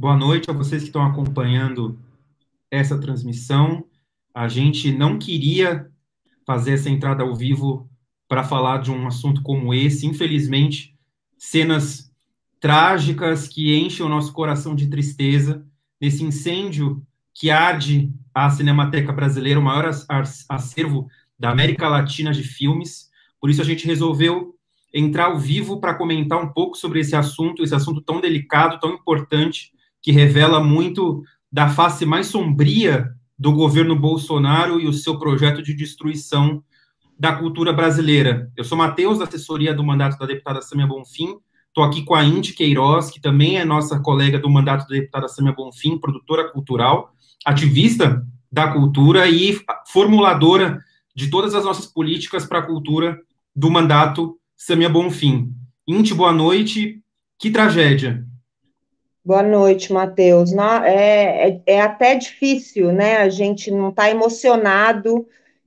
Boa noite a vocês que estão acompanhando essa transmissão. A gente não queria fazer essa entrada ao vivo para falar de um assunto como esse. Infelizmente, cenas trágicas que enchem o nosso coração de tristeza nesse incêndio que arde a Cinemateca Brasileira, o maior acervo da América Latina de filmes. Por isso a gente resolveu entrar ao vivo para comentar um pouco sobre esse assunto, esse assunto tão delicado, tão importante, que revela muito da face mais sombria do governo Bolsonaro e o seu projeto de destruição da cultura brasileira. Eu sou Matheus, da assessoria do mandato da deputada Samia Bonfim. Estou aqui com a Indy Queiroz, que também é nossa colega do mandato da deputada Samia Bonfim, produtora cultural, ativista da cultura e formuladora de todas as nossas políticas para a cultura do mandato Samia Bonfim. Inti, boa noite. Que tragédia. Boa noite, Matheus. É, é, é, até difícil, né? A gente não está emocionado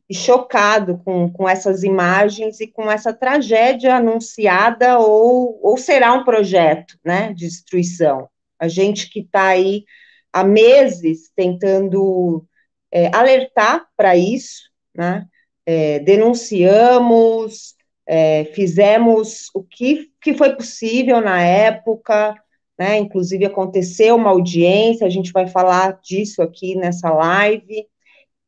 e chocado com, com essas imagens e com essa tragédia anunciada ou, ou será um projeto, né, de destruição. A gente que está aí há meses tentando é, alertar para isso, né? É, denunciamos, é, fizemos o que, que foi possível na época, né? Inclusive aconteceu uma audiência, a gente vai falar disso aqui nessa live,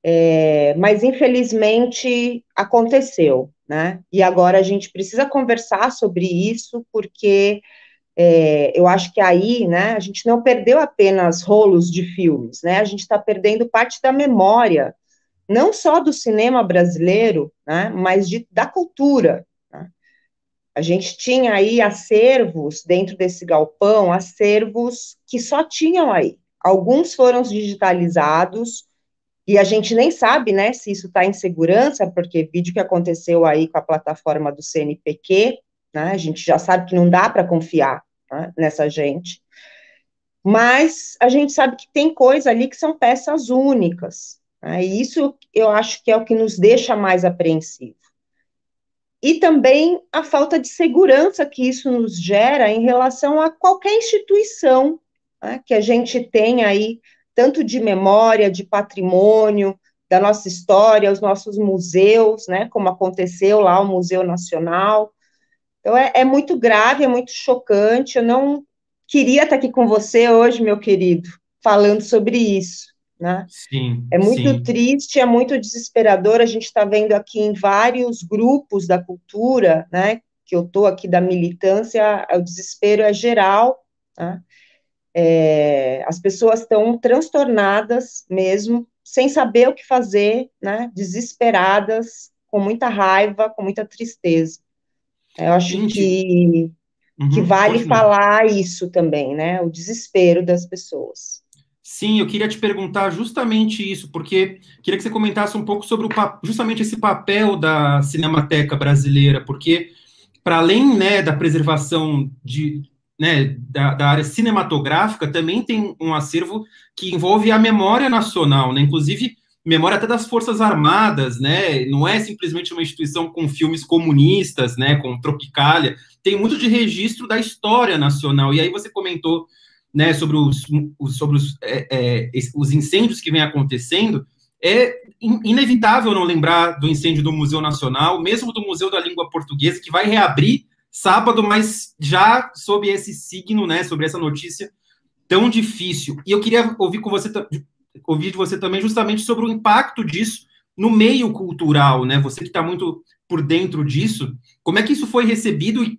é, mas infelizmente aconteceu, né? E agora a gente precisa conversar sobre isso, porque é, eu acho que aí, né, a gente não perdeu apenas rolos de filmes, né? A gente está perdendo parte da memória não só do cinema brasileiro, né, mas de, da cultura. A gente tinha aí acervos dentro desse galpão, acervos que só tinham aí. Alguns foram digitalizados, e a gente nem sabe, né, se isso está em segurança, porque vídeo que aconteceu aí com a plataforma do CNPq, né, a gente já sabe que não dá para confiar né, nessa gente. Mas a gente sabe que tem coisa ali que são peças únicas, né? E isso eu acho que é o que nos deixa mais apreensivo. E também a falta de segurança que isso nos gera em relação a qualquer instituição né, que a gente tem aí, tanto de memória, de patrimônio, da nossa história, os nossos museus, né, como aconteceu lá o Museu Nacional. Então, é, é muito grave, é muito chocante. Eu não queria estar aqui com você hoje, meu querido, falando sobre isso né? Sim. É muito sim. triste, é muito desesperador. A gente está vendo aqui em vários grupos da cultura, né? Que eu estou aqui da militância, o desespero é geral, né? É, as pessoas estão transtornadas mesmo, sem saber o que fazer, né? Desesperadas, com muita raiva, com muita tristeza. Eu acho gente, que, uhum, que vale falar isso também, né? O desespero das pessoas. Sim, eu queria te perguntar justamente isso, porque queria que você comentasse um pouco sobre o, justamente esse papel da Cinemateca brasileira, porque para além né, da preservação de, né, da, da, área cinematográfica, também tem um acervo que envolve a memória nacional, né, inclusive memória até das Forças Armadas, né, não é simplesmente uma instituição com filmes comunistas, né, com Tropicália, tem muito de registro da história nacional, e aí você comentou né, sobre os, sobre os, é, é, os incêndios que vem acontecendo, é inevitável não lembrar do incêndio do Museu Nacional, mesmo do Museu da Língua Portuguesa, que vai reabrir sábado, mas já sob esse signo, né, sobre essa notícia tão difícil. E eu queria ouvir com você ouvir de você também justamente sobre o impacto disso no meio cultural, né? Você que está muito por dentro disso, como é que isso foi recebido e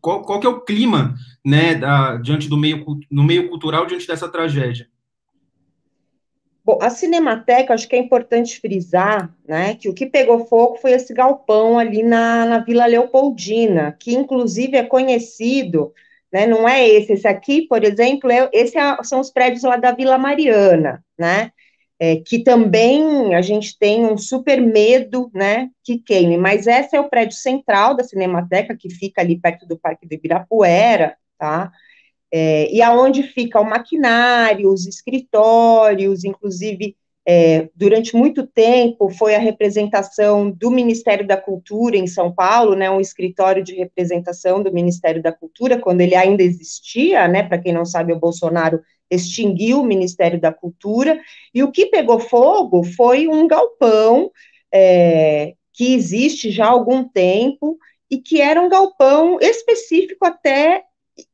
qual, qual que é o clima, né, da, diante do meio, no meio cultural, diante dessa tragédia? Bom, a Cinemateca, acho que é importante frisar, né, que o que pegou fogo foi esse galpão ali na, na Vila Leopoldina, que inclusive é conhecido, né, não é esse, esse aqui, por exemplo, é, esse é, são os prédios lá da Vila Mariana, né, é, que também a gente tem um super medo, né, que queime, mas esse é o prédio central da Cinemateca, que fica ali perto do Parque do Ibirapuera, tá, é, e aonde fica o maquinário, os escritórios, inclusive, é, durante muito tempo foi a representação do Ministério da Cultura em São Paulo, né, um escritório de representação do Ministério da Cultura, quando ele ainda existia, né, para quem não sabe, o Bolsonaro extinguiu o Ministério da Cultura, e o que pegou fogo foi um galpão é, que existe já há algum tempo, e que era um galpão específico até,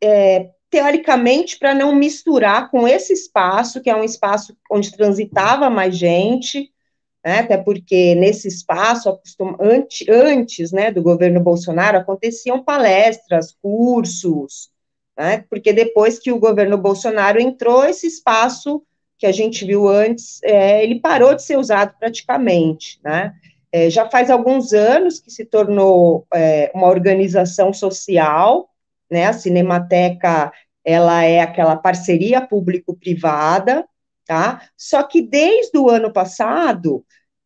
é, teoricamente, para não misturar com esse espaço, que é um espaço onde transitava mais gente, né, até porque nesse espaço, antes, antes né, do governo Bolsonaro, aconteciam palestras, cursos, né, porque depois que o governo Bolsonaro entrou, esse espaço que a gente viu antes, é, ele parou de ser usado praticamente, né, é, já faz alguns anos que se tornou é, uma organização social, né, a Cinemateca, ela é aquela parceria público-privada, tá, só que desde o ano passado,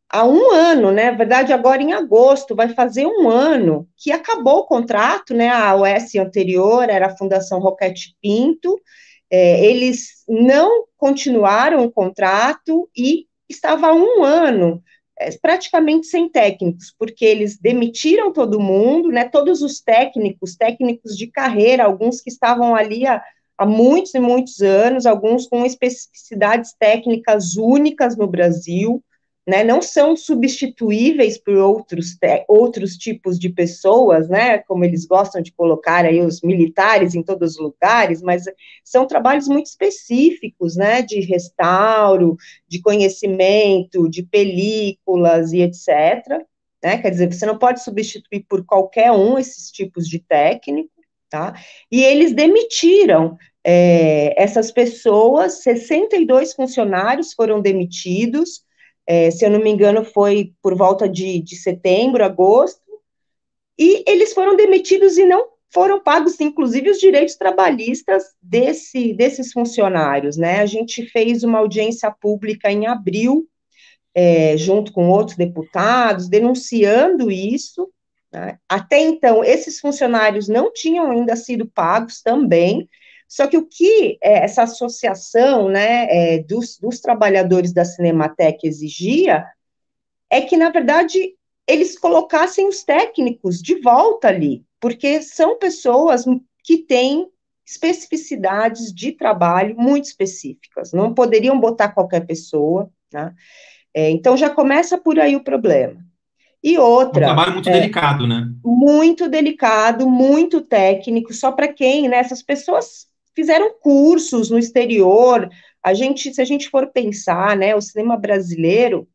há um ano, né? Na verdade, agora em agosto, vai fazer um ano que acabou o contrato, né? A OS anterior era a Fundação Roquete Pinto, é, eles não continuaram o contrato e estava há um ano é, praticamente sem técnicos, porque eles demitiram todo mundo, né? Todos os técnicos, técnicos de carreira, alguns que estavam ali há, há muitos e muitos anos, alguns com especificidades técnicas únicas no Brasil né, não são substituíveis por outros, outros tipos de pessoas, né, como eles gostam de colocar aí os militares em todos os lugares, mas são trabalhos muito específicos, né, de restauro, de conhecimento, de películas e etc., né, quer dizer, você não pode substituir por qualquer um esses tipos de técnico, tá, e eles demitiram é, essas pessoas, 62 funcionários foram demitidos, é, se eu não me engano, foi por volta de, de setembro, agosto, e eles foram demitidos e não foram pagos, inclusive, os direitos trabalhistas desse, desses funcionários, né? A gente fez uma audiência pública em abril, é, junto com outros deputados, denunciando isso. Né? Até então, esses funcionários não tinham ainda sido pagos também, só que o que é, essa associação né, é, dos, dos trabalhadores da Cinemateca exigia é que, na verdade, eles colocassem os técnicos de volta ali, porque são pessoas que têm especificidades de trabalho muito específicas, não poderiam botar qualquer pessoa, né? É, então já começa por aí o problema. E outra. Um trabalho muito é, delicado, né? Muito delicado, muito técnico, só para quem, né? Essas pessoas fizeram cursos no exterior. A gente, se a gente for pensar, né, o cinema brasileiro,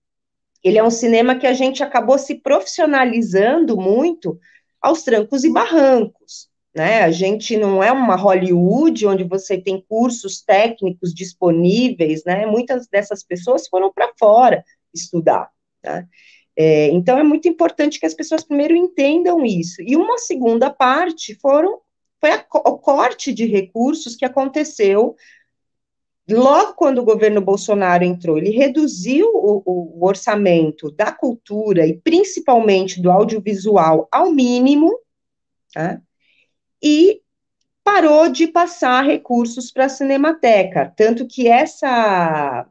ele é um cinema que a gente acabou se profissionalizando muito aos trancos e barrancos. Né? A gente não é uma Hollywood onde você tem cursos técnicos disponíveis, né? Muitas dessas pessoas foram para fora estudar. Né? É, então é muito importante que as pessoas primeiro entendam isso. E uma segunda parte foram foi a, o corte de recursos que aconteceu logo quando o governo Bolsonaro entrou. Ele reduziu o, o orçamento da cultura e principalmente do audiovisual ao mínimo, tá? e parou de passar recursos para a Cinemateca, tanto que essa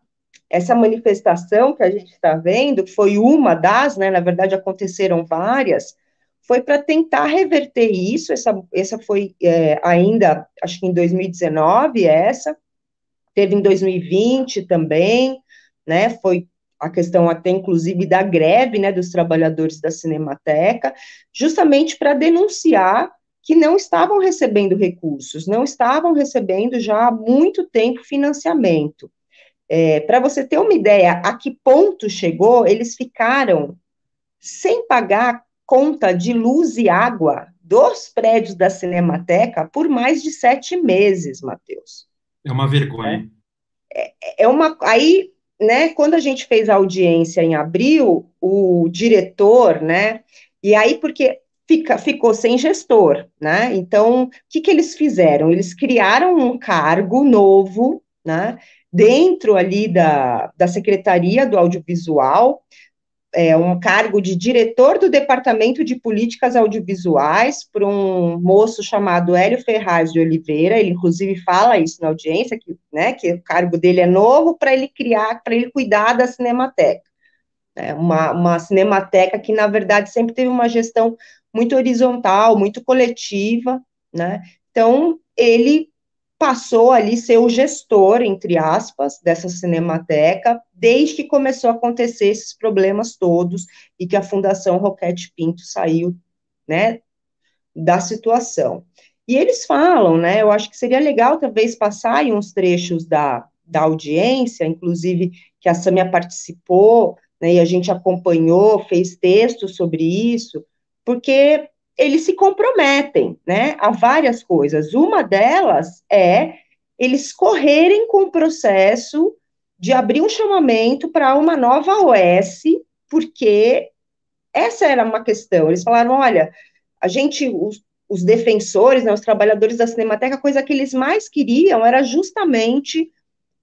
essa manifestação que a gente está vendo foi uma das, né, na verdade aconteceram várias, foi para tentar reverter isso, essa, essa foi é, ainda, acho que em 2019, essa, teve em 2020 também, né, foi a questão até, inclusive, da greve, né, dos trabalhadores da Cinemateca, justamente para denunciar que não estavam recebendo recursos, não estavam recebendo já há muito tempo financiamento. É, para você ter uma ideia a que ponto chegou, eles ficaram sem pagar conta de luz e água dos prédios da Cinemateca por mais de sete meses, Matheus. É uma vergonha. É, é, é uma. Aí, né, quando a gente fez a audiência em abril, o diretor, né, e aí, porque fica, ficou sem gestor, né, então, o que, que eles fizeram? Eles criaram um cargo novo, né, dentro ali da, da Secretaria do Audiovisual, é, um cargo de diretor do Departamento de Políticas Audiovisuais por um moço chamado Hélio Ferraz de Oliveira, ele inclusive fala isso na audiência, que, né, que o cargo dele é novo para ele criar, para ele cuidar da Cinemateca. É uma, uma cinemateca que, na verdade, sempre teve uma gestão muito horizontal, muito coletiva, né, então ele passou ali ser o gestor, entre aspas, dessa cinemateca, desde que começou a acontecer esses problemas todos e que a Fundação Roquete Pinto saiu, né, da situação. E eles falam, né, eu acho que seria legal talvez passar aí uns trechos da, da audiência, inclusive que a Samia participou, né, e a gente acompanhou, fez textos sobre isso, porque eles se comprometem, né, a várias coisas. Uma delas é eles correrem com o processo de abrir um chamamento para uma nova OS, porque essa era uma questão. Eles falaram, olha, a gente, os, os defensores, né, os trabalhadores da Cinemateca, a coisa que eles mais queriam era justamente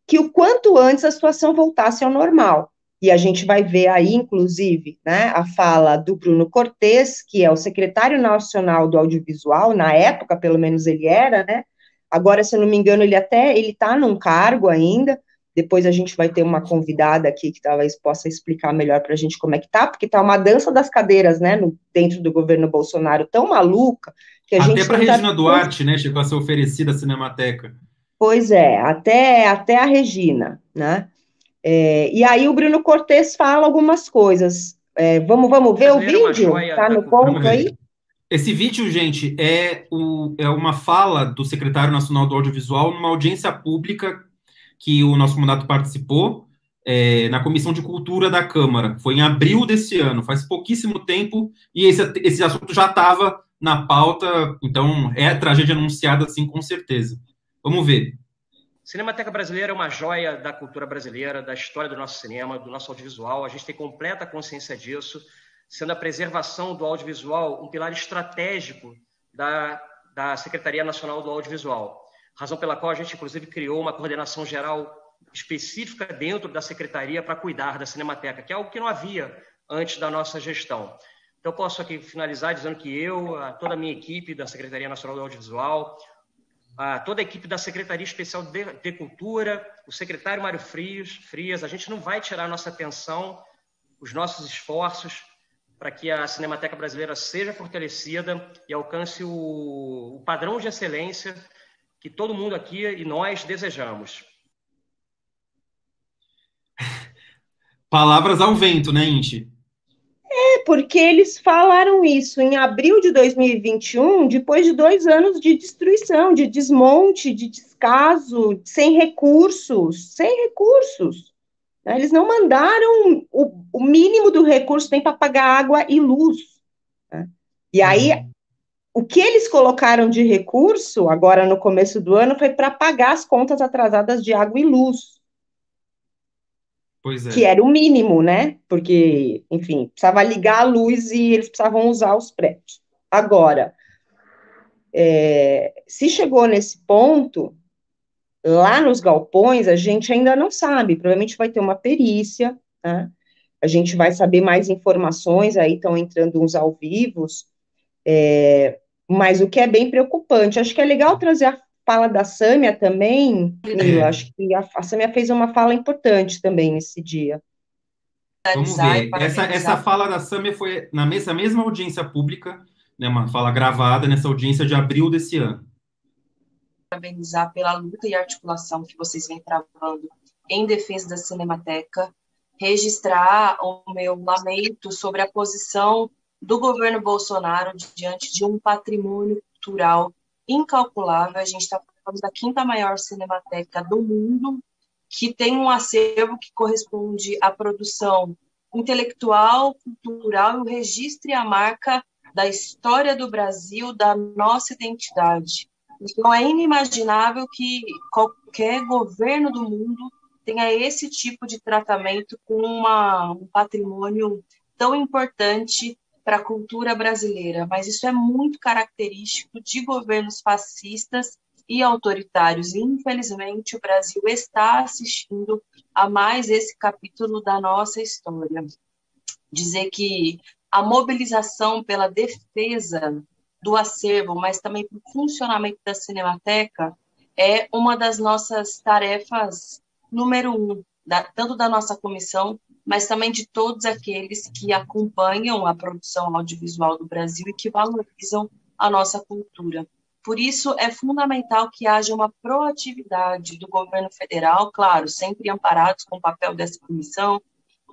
que o quanto antes a situação voltasse ao normal e a gente vai ver aí, inclusive, né, a fala do Bruno Cortes, que é o secretário nacional do audiovisual, na época, pelo menos ele era, né, agora, se eu não me engano, ele até, ele está num cargo ainda, depois a gente vai ter uma convidada aqui que talvez possa explicar melhor para a gente como é que tá, porque tá uma dança das cadeiras, né, no, dentro do governo Bolsonaro tão maluca, que a até gente... Até para Regina Duarte, né, chegou a ser oferecida a Cinemateca. Pois é, até, até a Regina, né, é, e aí o Bruno Cortes fala algumas coisas. É, vamos, vamos ver o vídeo? Está no ponto aí? Esse vídeo, gente, é, o, é uma fala do secretário nacional do audiovisual numa audiência pública que o nosso mandato participou é, na Comissão de Cultura da Câmara. Foi em abril desse ano, faz pouquíssimo tempo, e esse, esse assunto já estava na pauta, então é tragédia anunciada, sim, com certeza. Vamos ver. Cinemateca Brasileira é uma joia da cultura brasileira, da história do nosso cinema, do nosso audiovisual. A gente tem completa consciência disso, sendo a preservação do audiovisual um pilar estratégico da, da Secretaria Nacional do Audiovisual. Razão pela qual a gente, inclusive, criou uma coordenação geral específica dentro da Secretaria para cuidar da Cinemateca, que é algo que não havia antes da nossa gestão. Então, posso aqui finalizar dizendo que eu, toda a minha equipe da Secretaria Nacional do Audiovisual, a toda a equipe da Secretaria Especial de, de, Cultura, o secretário Mário Frias, Frias, a gente não vai tirar nossa atenção, os nossos esforços para que a Cinemateca Brasileira seja fortalecida e alcance o, o padrão de excelência que todo mundo aqui e nós desejamos. Palavras ao vento, né, Inti? É, porque eles falaram isso em abril de 2021, depois de dois anos de destruição, de desmonte, de descaso, sem recursos, sem recursos. Né? Eles não mandaram o, o mínimo do recurso tem para pagar água e luz. Né? E aí, uhum. o que eles colocaram de recurso, agora no começo do ano, foi para pagar as contas atrasadas de água e luz. É. Que era o mínimo, né? Porque, enfim, precisava ligar a luz e eles precisavam usar os prédios. Agora, é, se chegou nesse ponto, lá nos galpões, a gente ainda não sabe, provavelmente vai ter uma perícia, né? A gente vai saber mais informações, aí estão entrando uns ao vivos, é, mas o que é bem preocupante, acho que é legal trazer a fala da Sâmia também, eu acho que a, a Sâmia fez uma fala importante também nesse dia. Vamos ver. Essa, essa fala da Sâmia foi na mesa, mesma audiência pública, né, uma fala gravada nessa audiência de abril desse ano. Parabenizar pela luta e articulação que vocês vêm travando em defesa da Cinemateca, registrar o meu lamento sobre a posição do governo Bolsonaro diante de um patrimônio cultural incalculável. A gente está falando da quinta maior cinemateca do mundo, que tem um acervo que corresponde à produção intelectual, cultural e o registro e a marca da história do Brasil, da nossa identidade. Então, é inimaginável que qualquer governo do mundo tenha esse tipo de tratamento com uma, um patrimônio tão importante para a cultura brasileira, mas isso é muito característico de governos fascistas e autoritários. Infelizmente, o Brasil está assistindo a mais esse capítulo da nossa história. Dizer que a mobilização pela defesa do acervo, mas também para o funcionamento da Cinemateca, é uma das nossas tarefas número um, da, tanto da nossa comissão mas também de todos aqueles que acompanham a produção audiovisual do Brasil e que valorizam a nossa cultura. Por isso, é fundamental que haja uma proatividade do governo federal, claro, sempre amparados com o papel dessa comissão,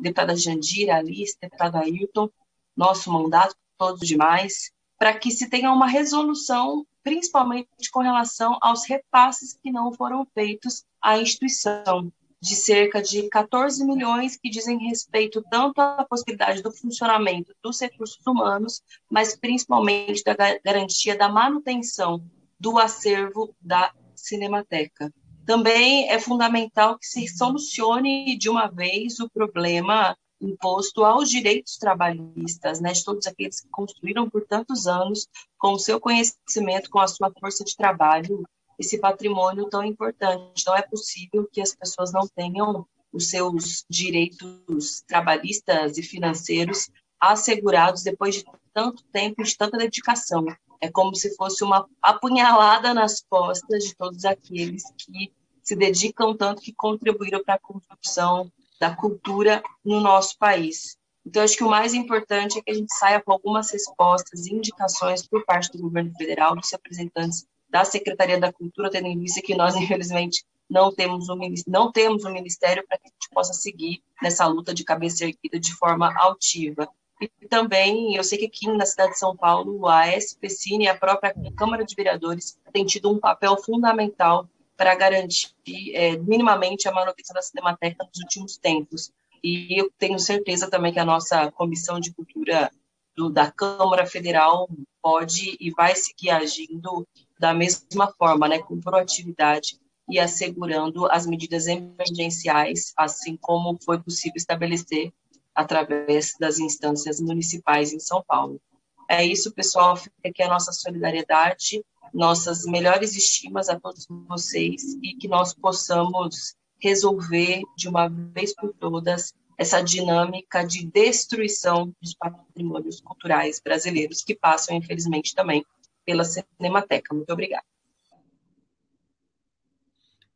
deputada Jandira, Alice, deputada Ailton, nosso mandato, todos os demais, para que se tenha uma resolução, principalmente com relação aos repasses que não foram feitos à instituição, de cerca de 14 milhões que dizem respeito tanto à possibilidade do funcionamento dos recursos humanos, mas principalmente da garantia da manutenção do acervo da Cinemateca. Também é fundamental que se solucione de uma vez o problema imposto aos direitos trabalhistas, né, de todos aqueles que construíram por tantos anos, com o seu conhecimento, com a sua força de trabalho, esse patrimônio tão importante. Não é possível que as pessoas não tenham os seus direitos trabalhistas e financeiros assegurados depois de tanto tempo, de tanta dedicação. É como se fosse uma apunhalada nas costas de todos aqueles que se dedicam tanto, que contribuíram para a construção da cultura no nosso país. Então, acho que o mais importante é que a gente saia com algumas respostas e indicações por parte do governo federal, dos representantes da Secretaria da Cultura, tendo em vista que nós, infelizmente, não temos um, não temos um ministério para que a gente possa seguir nessa luta de cabeça erguida de forma altiva. E também, eu sei que aqui na cidade de São Paulo, a SPCine e a própria Câmara de Vereadores têm tido um papel fundamental para garantir é, minimamente a manutenção da Cinemateca nos últimos tempos. E eu tenho certeza também que a nossa Comissão de Cultura do, da Câmara Federal pode e vai seguir agindo da mesma forma, né, com proatividade e assegurando as medidas emergenciais, assim como foi possível estabelecer através das instâncias municipais em São Paulo. É isso, pessoal. Fica aqui a nossa solidariedade nossas melhores estimas a todos vocês e que nós possamos resolver de uma vez por todas essa dinâmica de destruição dos patrimônios culturais brasileiros que passam, infelizmente, também pela Cinemateca. Muito obrigada.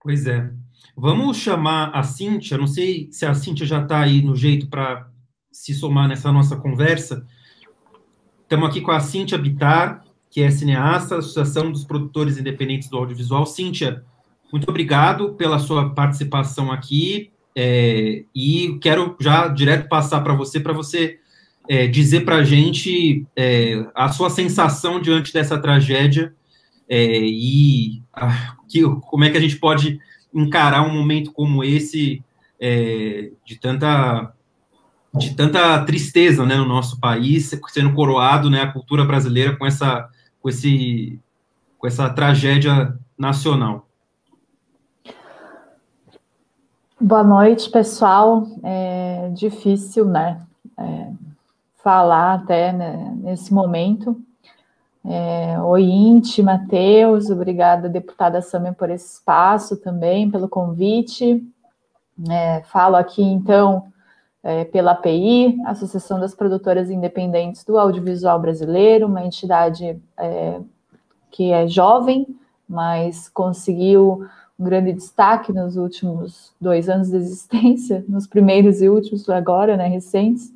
Pois é. Vamos chamar a Cíntia, não sei se a Cíntia já está aí no jeito para se somar nessa nossa conversa. Estamos aqui com a Cíntia Bitar, que é cineasta, Associação dos Produtores Independentes do Audiovisual. Cíntia, muito obrigado pela sua participação aqui. É, e quero já direto passar para você, para você é, dizer para a gente é, a sua sensação diante dessa tragédia é, e a, que, como é que a gente pode encarar um momento como esse é, de tanta de tanta tristeza né, no nosso país, sendo coroado né, a cultura brasileira com essa com, esse, com essa tragédia nacional. Boa noite, pessoal. É difícil, né, é, falar até né, nesse momento. É, Oi, Inti, Matheus, obrigada, deputada Samia, por esse espaço também, pelo convite. É, falo aqui, então, é, pela API, Associação das Produtoras Independentes do Audiovisual Brasileiro, uma entidade é, que é jovem, mas conseguiu um grande destaque nos últimos dois anos de existência, nos primeiros e últimos agora, né, recentes,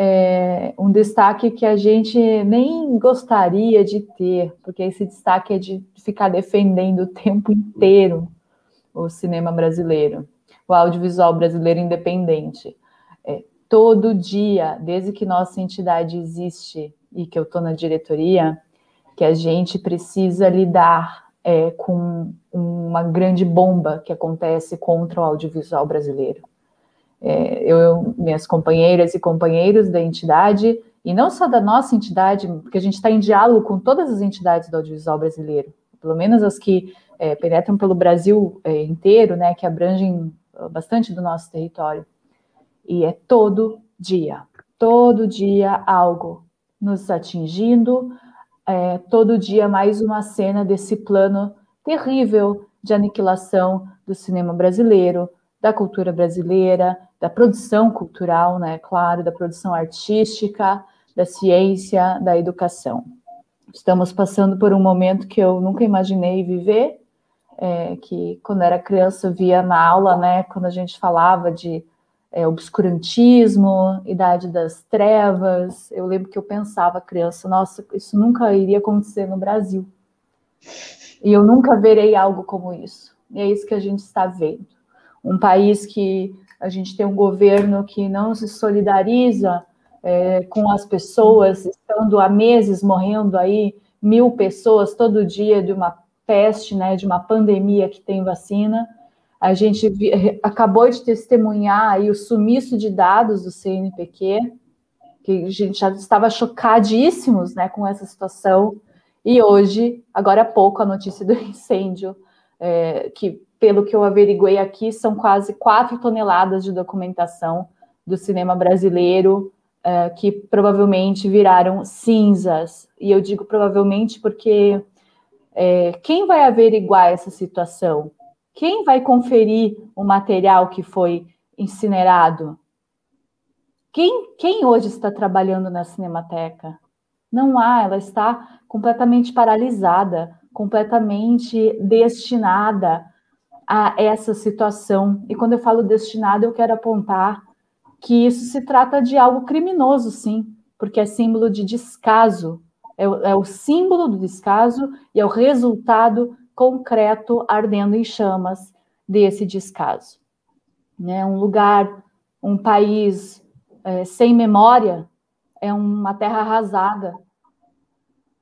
é, um destaque que a gente nem gostaria de ter, porque esse destaque é de ficar defendendo o tempo inteiro o cinema brasileiro, o audiovisual brasileiro independente todo dia, desde que nossa entidade existe e que eu estou na diretoria, que a gente precisa lidar é, com uma grande bomba que acontece contra o audiovisual brasileiro. É, eu, minhas companheiras e companheiros da entidade, e não só da nossa entidade, porque a gente está em diálogo com todas as entidades do audiovisual brasileiro, pelo menos as que é, penetram pelo Brasil é, inteiro, né, que abrangem bastante do nosso território. E é todo dia, todo dia algo nos atingindo, é, todo dia mais uma cena desse plano terrível de aniquilação do cinema brasileiro, da cultura brasileira, da produção cultural, né, claro, da produção artística, da ciência, da educação. Estamos passando por um momento que eu nunca imaginei viver, é, que quando era criança via na aula, né, quando a gente falava de é, obscurantismo, idade das trevas. Eu lembro que eu pensava, criança, nossa, isso nunca iria acontecer no Brasil. E eu nunca verei algo como isso. E é isso que a gente está vendo. Um país que a gente tem um governo que não se solidariza é, com as pessoas, estando há meses morrendo aí mil pessoas todo dia de uma peste, né, de uma pandemia que tem vacina. A gente acabou de testemunhar aí o sumiço de dados do CNPq, que a gente já estava chocadíssimos né, com essa situação. E hoje, agora há pouco, a notícia do incêndio, é, que pelo que eu averiguei aqui, são quase quatro toneladas de documentação do cinema brasileiro é, que provavelmente viraram cinzas. E eu digo provavelmente porque é, quem vai averiguar essa situação? Quem vai conferir o material que foi incinerado? Quem, quem hoje está trabalhando na Cinemateca? Não há, ela está completamente paralisada, completamente destinada a essa situação. E quando eu falo destinada, eu quero apontar que isso se trata de algo criminoso, sim, porque é símbolo de descaso, é, é o símbolo do descaso e é o resultado concreto ardendo em chamas desse descaso. Né? Um lugar, um país é, sem memória é uma terra arrasada,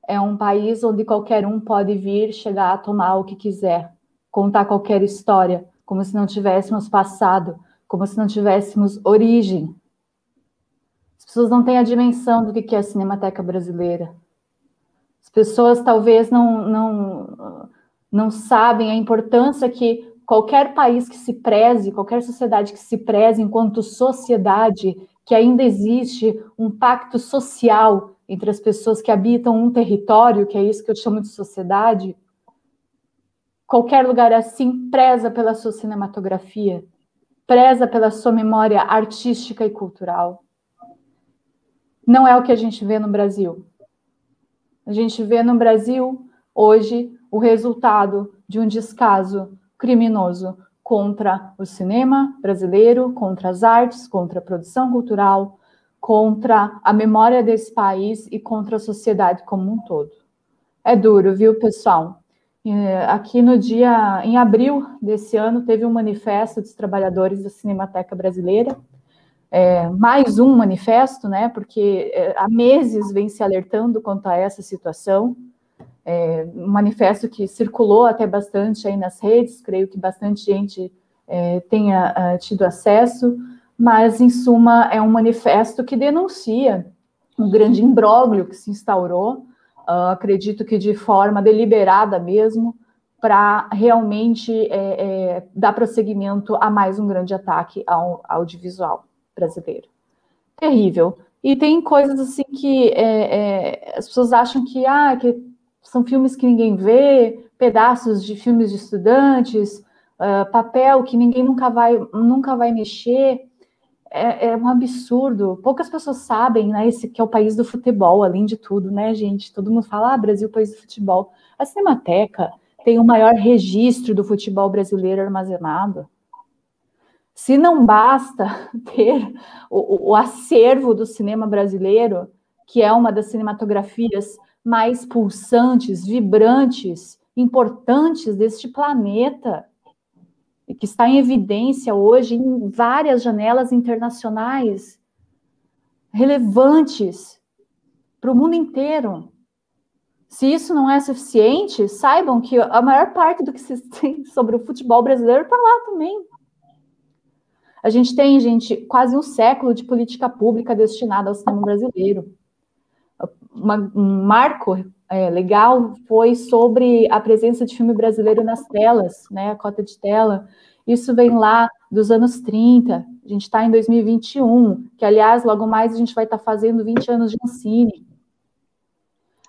é um país onde qualquer um pode vir, chegar a tomar o que quiser, contar qualquer história, como se não tivéssemos passado, como se não tivéssemos origem. As pessoas não têm a dimensão do que é a Cinemateca Brasileira. As pessoas talvez não, não, não sabem a importância que qualquer país que se preze, qualquer sociedade que se preze enquanto sociedade, que ainda existe um pacto social entre as pessoas que habitam um território, que é isso que eu chamo de sociedade, qualquer lugar assim preza pela sua cinematografia, preza pela sua memória artística e cultural. Não é o que a gente vê no Brasil. A gente vê no Brasil hoje o resultado de um descaso criminoso contra o cinema brasileiro, contra as artes, contra a produção cultural, contra a memória desse país e contra a sociedade como um todo. É duro, viu, pessoal? Aqui no dia, em abril desse ano, teve um manifesto dos trabalhadores da Cinemateca Brasileira, é, mais um manifesto, né? Porque é, há meses vem se alertando quanto a essa situação. É, um manifesto que circulou até bastante aí nas redes, creio que bastante gente é, tenha uh, tido acesso mas, em suma, é um manifesto que denuncia um grande imbróglio que se instaurou, uh, acredito que de forma deliberada mesmo, para realmente é, é, dar prosseguimento a mais um grande ataque ao, audiovisual brasileiro. Terrível. E tem coisas assim que é, é, as pessoas acham que, ah, que são filmes que ninguém vê, pedaços de filmes de estudantes, uh, papel que ninguém nunca vai, nunca vai mexer é, é, um absurdo. Poucas pessoas sabem, né? Esse que é o país do futebol, além de tudo, né, gente? Todo mundo fala, ah, Brasil, país do futebol. A Cinemateca tem o maior registro do futebol brasileiro armazenado. Se não basta ter o, o acervo do cinema brasileiro, que é uma das cinematografias mais pulsantes, vibrantes, importantes deste planeta, que está em evidência hoje em várias janelas internacionais relevantes para o mundo inteiro. Se isso não é suficiente, saibam que a maior parte do que se tem sobre o futebol brasileiro está lá também. A gente tem, gente, quase um século de política pública destinada ao cinema brasileiro. Uma, um marco é, legal foi sobre a presença de filme brasileiro nas telas, né, a cota de tela. Isso vem lá dos anos 30, a gente está em 2021, que, aliás, logo mais a gente vai estar tá fazendo 20 anos de Ancine.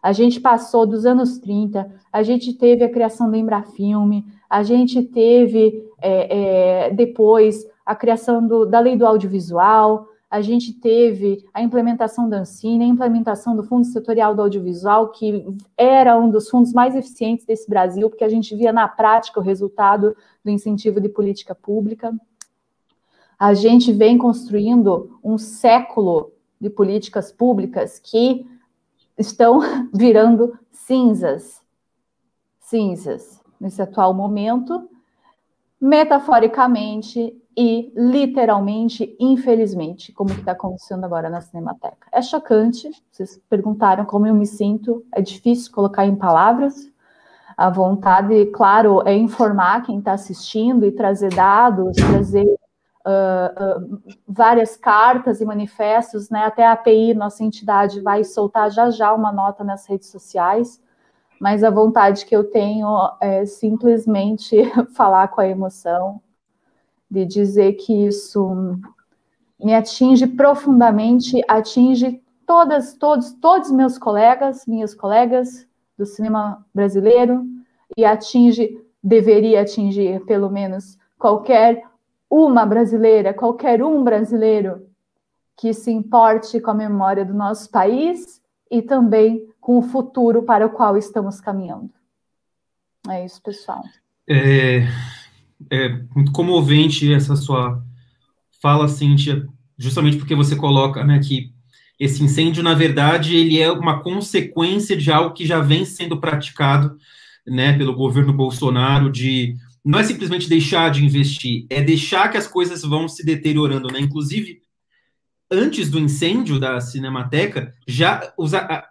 A gente passou dos anos 30, a gente teve a criação do Embrafilme, a gente teve é, é, depois a criação do, da lei do audiovisual, a gente teve a implementação da Ancine, a implementação do Fundo Setorial do Audiovisual, que era um dos fundos mais eficientes desse Brasil, porque a gente via na prática o resultado do incentivo de política pública. A gente vem construindo um século de políticas públicas que estão virando cinzas. cinzas nesse atual momento, metaforicamente e literalmente, infelizmente, como está acontecendo agora na Cinemateca. É chocante, vocês perguntaram como eu me sinto, é difícil colocar em palavras. A vontade, claro, é informar quem está assistindo e trazer dados, trazer uh, uh, várias cartas e manifestos, né? Até a API, nossa entidade, vai soltar já já uma nota nas redes sociais, mas a vontade que eu tenho é simplesmente falar com a emoção, de dizer que isso me atinge profundamente, atinge todas, todos, todos meus colegas, minhas colegas do cinema brasileiro, e atinge, deveria atingir pelo menos qualquer uma brasileira, qualquer um brasileiro que se importe com a memória do nosso país e também com o futuro para o qual estamos caminhando. É isso, pessoal. É, é muito comovente essa sua fala, Cíntia, justamente porque você coloca né, que esse incêndio, na verdade, ele é uma consequência de algo que já vem sendo praticado né, pelo governo Bolsonaro de não é simplesmente deixar de investir, é deixar que as coisas vão se deteriorando, né? Inclusive, antes do incêndio da Cinemateca, já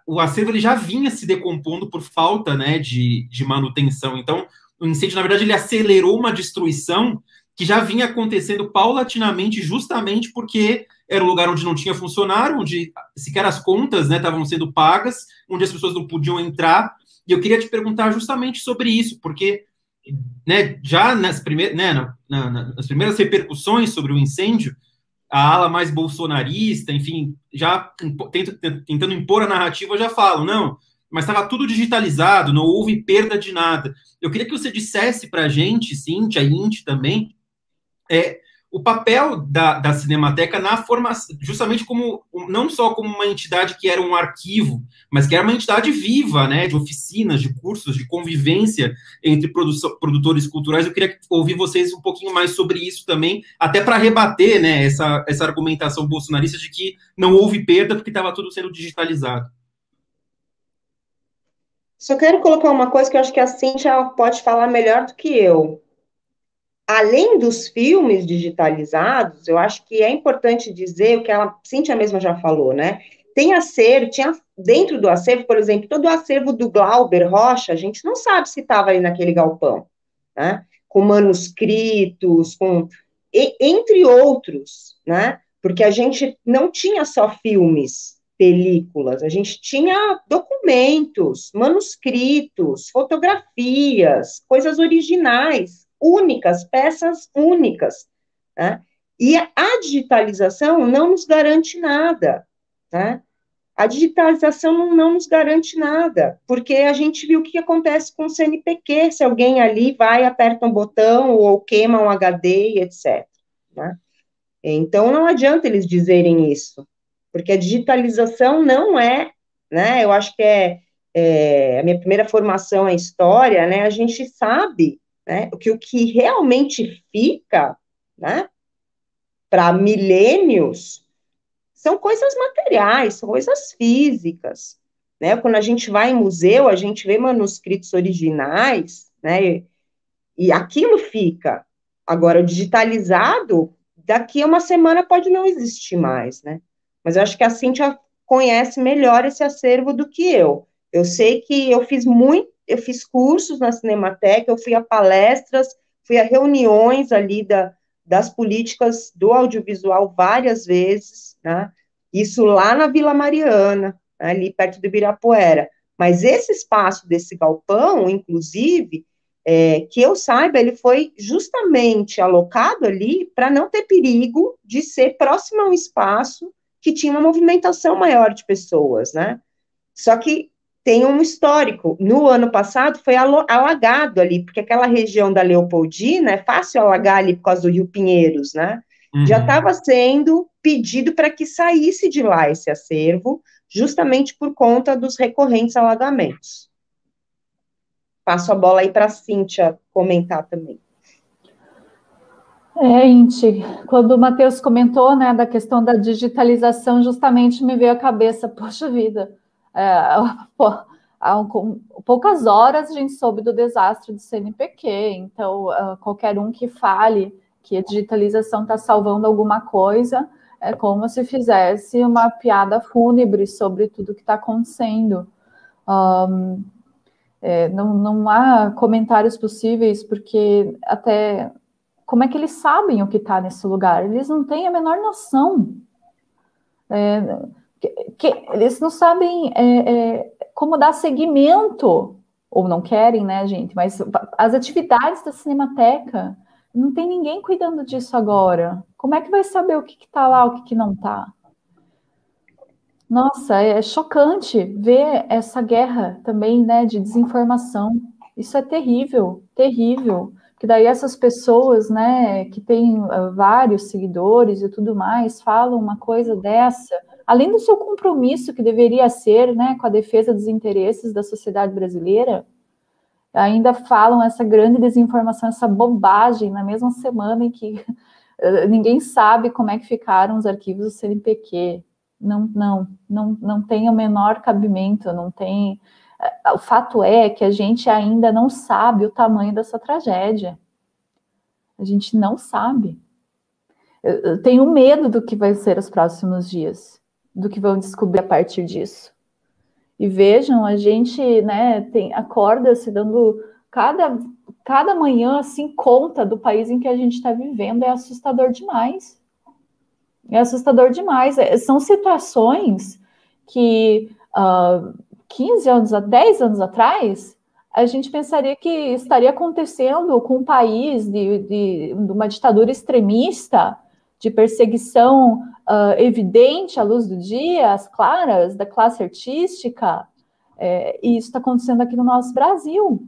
o acervo ele já vinha se decompondo por falta, né, de, de manutenção. Então, o incêndio, na verdade, ele acelerou uma destruição que já vinha acontecendo paulatinamente, justamente porque era um lugar onde não tinha funcionário, onde sequer as contas né, estavam sendo pagas, onde as pessoas não podiam entrar. E eu queria te perguntar justamente sobre isso, porque né, já nas, primeir, né, na, na, nas primeiras repercussões sobre o incêndio, a ala mais bolsonarista, enfim, já tentando impor a narrativa, já falam, não, mas estava tudo digitalizado, não houve perda de nada. Eu queria que você dissesse para a gente, Cíntia, Inti também, é, o papel da, da Cinemateca na formação, justamente como, não só como uma entidade que era um arquivo, mas que era uma entidade viva, né, de oficinas, de cursos, de convivência entre produtores culturais. Eu queria ouvir vocês um pouquinho mais sobre isso também, até para rebater, né, essa, essa argumentação bolsonarista de que não houve perda porque estava tudo sendo digitalizado. Só quero colocar uma coisa que eu acho que a Cintia pode falar melhor do que eu. Além dos filmes digitalizados, eu acho que é importante dizer o que a Cintia mesma já falou, né? Tem acervo, tinha dentro do acervo, por exemplo, todo o acervo do Glauber Rocha, a gente não sabe se estava ali naquele galpão, né? Com manuscritos, com entre outros, né? Porque a gente não tinha só filmes, películas, a gente tinha documentos, manuscritos, fotografias, coisas originais, únicas, peças únicas. Né? E a digitalização não nos garante nada. Né? A digitalização não, não, nos garante nada, porque a gente viu o que acontece com o CNPq, se alguém ali vai, aperta um botão ou queima um HD, etc. Né? Então, não adianta eles dizerem isso porque a digitalização não é, né, eu acho que é, é a minha primeira formação em história, né, a gente sabe, né, que o que realmente fica, né, para milênios, são coisas materiais, são coisas físicas, né, quando a gente vai em museu, a gente vê manuscritos originais, né, e aquilo fica, agora, o digitalizado, daqui a uma semana pode não existir mais, né, mas eu acho que a Cintia conhece melhor esse acervo do que eu. Eu sei que eu fiz muito, eu fiz cursos na Cinemateca, eu fui a palestras, fui a reuniões ali da, das políticas do audiovisual várias vezes, né? Isso lá na Vila Mariana, ali perto do Ibirapuera. Mas esse espaço desse galpão, inclusive, é, que eu saiba, ele foi justamente alocado ali para não ter perigo de ser próximo a um espaço que tinha uma movimentação maior de pessoas, né? Só que tem um histórico. No ano passado foi alagado ali, porque aquela região da Leopoldina é fácil alagar ali por causa do Rio Pinheiros, né? Uhum. Já estava sendo pedido para que saísse de lá esse acervo, justamente por conta dos recorrentes alagamentos. Passo a bola aí para a Cíntia comentar também. É, Inti, quando o Matheus comentou né, da questão da digitalização, justamente me veio à cabeça, poxa vida, é, pô, há um, poucas horas a gente soube do desastre do CNPq, então uh, qualquer um que fale que a digitalização está salvando alguma coisa é como se fizesse uma piada fúnebre sobre tudo que está acontecendo. Um, é, não, não há comentários possíveis, porque até como é que eles sabem o que está nesse lugar? Eles não têm a menor noção. É, que, que, eles não sabem é, é, como dar seguimento, ou não querem, né, gente? Mas as atividades da Cinemateca, não tem ninguém cuidando disso agora. Como é que vai saber o que está lá, o que, que não está? Nossa, é chocante ver essa guerra também, né, de desinformação. Isso é terrível, terrível. Que daí essas pessoas, né, que têm uh, vários seguidores e tudo mais, falam uma coisa dessa, além do seu compromisso que deveria ser, né, com a defesa dos interesses da sociedade brasileira, ainda falam essa grande desinformação, essa bobagem na mesma semana em que uh, ninguém sabe como é que ficaram os arquivos do CNPq não, não, não, não tem o menor cabimento, não tem. O fato é que a gente ainda não sabe o tamanho dessa tragédia. A gente não sabe. Eu, eu tenho medo do que vai ser os próximos dias, do que vão descobrir a partir disso. E vejam, a gente né, tem, acorda se dando cada, cada manhã assim conta do país em que a gente está vivendo, é assustador demais. É assustador demais. É, são situações que uh, 15 anos, 10 anos atrás, a gente pensaria que estaria acontecendo com um país de, de, de uma ditadura extremista, de perseguição uh, evidente à luz do dia, às claras, da classe artística, é, e isso está acontecendo aqui no nosso Brasil.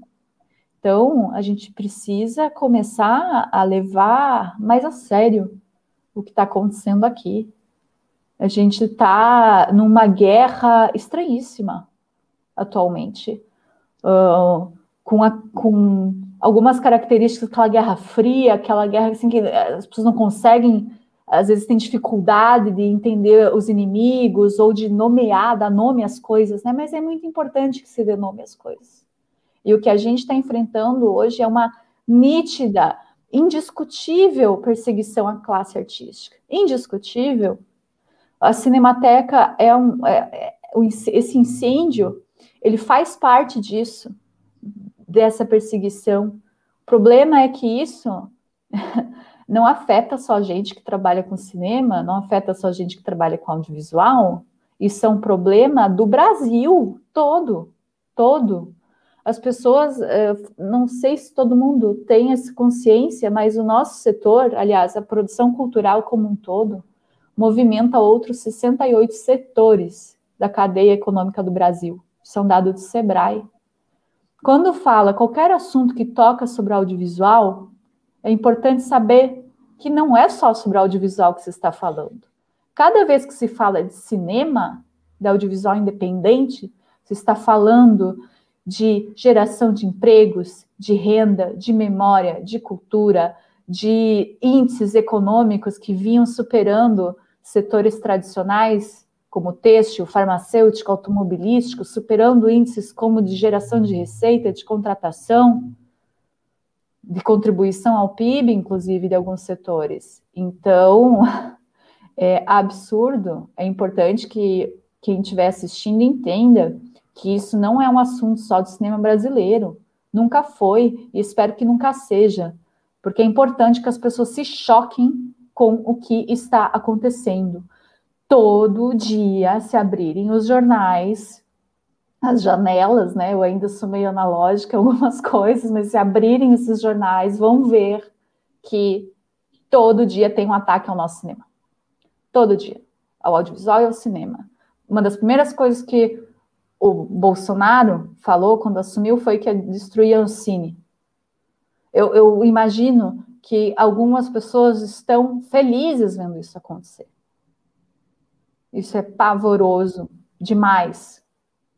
Então, a gente precisa começar a levar mais a sério o que está acontecendo aqui. A gente está numa guerra estranhíssima atualmente, uh, com, a, com, algumas características daquela guerra fria, aquela guerra assim que as pessoas não conseguem, às vezes têm dificuldade de entender os inimigos ou de nomear, dar nome às coisas, né? Mas é muito importante que se dê nome às coisas. E o que a gente está enfrentando hoje é uma nítida indiscutível perseguição à classe artística. Indiscutível. A Cinemateca é um. É, é, esse incêndio, ele faz parte disso, dessa perseguição. O problema é que isso não afeta só a gente que trabalha com cinema, não afeta só a gente que trabalha com audiovisual. Isso é um problema do Brasil todo, todo as pessoas, eh, não sei se todo mundo tem essa consciência, mas o nosso setor, aliás, a produção cultural como um todo, movimenta outros 68 setores da cadeia econômica do Brasil. São dados do Sebrae. Quando fala qualquer assunto que toca sobre audiovisual, é importante saber que não é só sobre audiovisual que se está falando. Cada vez que se fala de cinema, de audiovisual independente, se está falando de geração de empregos, de renda, de memória, de cultura, de índices econômicos que vinham superando setores tradicionais, como têxtil, farmacêutico, automobilístico, superando índices como de geração de receita, de contratação, de contribuição ao PIB, inclusive, de alguns setores. Então, é absurdo, é importante que quem estiver assistindo entenda que isso não é um assunto só do cinema brasileiro. Nunca foi e espero que nunca seja, porque é importante que as pessoas se choquem com o que está acontecendo. Todo dia, se abrirem os jornais, as janelas, né? Eu ainda sou meio analógica algumas coisas, mas se abrirem esses jornais, vão ver que todo dia tem um ataque ao nosso cinema. Todo dia. Ao audiovisual e ao cinema. Uma das primeiras coisas que o Bolsonaro falou quando assumiu foi que ia destruir a Ancine. Eu, eu imagino que algumas pessoas estão felizes vendo isso acontecer. Isso é pavoroso demais,